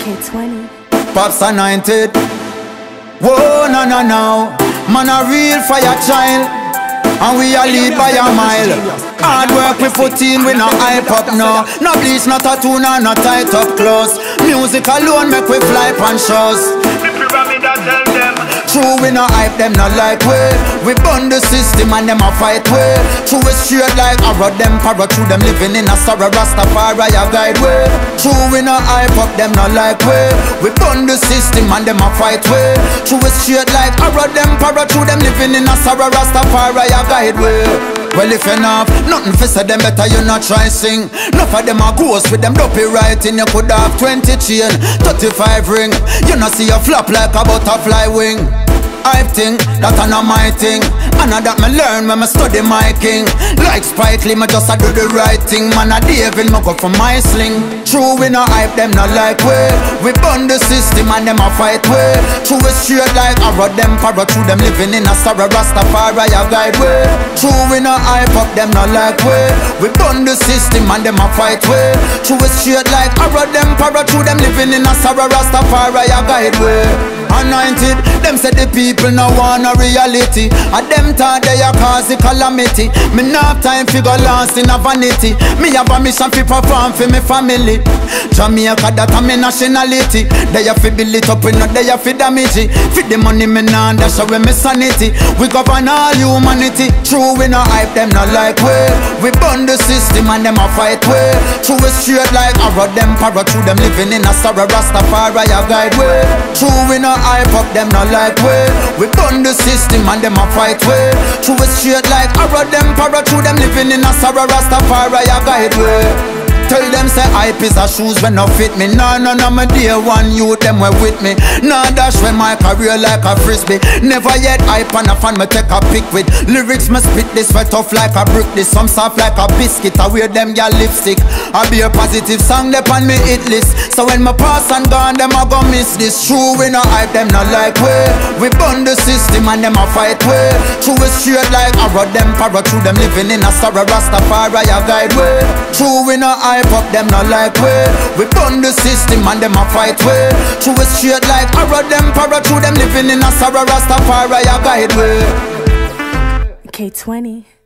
K20. Pops anointed. Whoa, no, no, no. Man, a real fire child. And we are lead by a mile. Hard work put in, we no hype up no. No bleach, no tattoo, no, no tight up clothes. Music alone make we fly pan shows. True, we no hype them not like we. We burn the system and them a fight we. True, we straight like arrow them Para true them living in a sorrow Rastafari a guide we. True, we no hype up them not like we. We burn the system and them a fight we. True, we straight like arrow them Para true them living in a sorrow Rastafari a guide we well if enough, nothing for say them better you not try sing. Enough of them are ghosts with them dopey writing. You could have 20 chain, 35 ring. You not see a flop like a butterfly wing. I think that a not my thing And that me learn when me study my king. Like Spike Lee, me just a do the right thing. Man a David, me go for my sling. True, we no hype them not like we. We burn the system and them a fight we. True, we straight like arrow them Para. True them living in a sorrow Rastafari a guide we. True, we no hype up them not like we. We burn the system and them a fight we. True, we straight like arrow them Para. True them living in a sorrow Rastafari a guide we anointed. Them say the people no want a reality. And them thought they a cause the calamity. Me no have time fi go lost in a vanity. Me have a mission fi perform fi me family. Jamaica that a me nationality. They a fi build it up, we not they a fi damage it. Fi the money me nah dash away me sanity. We govern all humanity. True we no hype them not like we. We burn the system and them a fight we. True we straight like arrow them para. True them living in a sorrow Rastafari a guide we. True we no hype up them not like we We burn the system and them a fight we True we straight like arrow them para True them living in a sorrow Rastafari a guide we Tell them say hype is a shoes when no fit me. Nah, no, no, my dear one youth them were with me. Nah, dash when my career like a frisbee. Never yet hype and a fan me take a pick with Lyrics. Me spit this wet tough like a brick. This some soft like a biscuit. I wear them gal lipstick. I be a positive song on me hit list So when my pass and gone them I go miss this. True we no hype them not like we. We burn the system and them a fight we. True we straight like arrow them para. True them living in a sorrow Rastafari a guide we. True we no hype up them not like we. We burn the system and them a fight we. True we straight like arrow them para. True them living in a sorrow Rastafari a guide we. K20.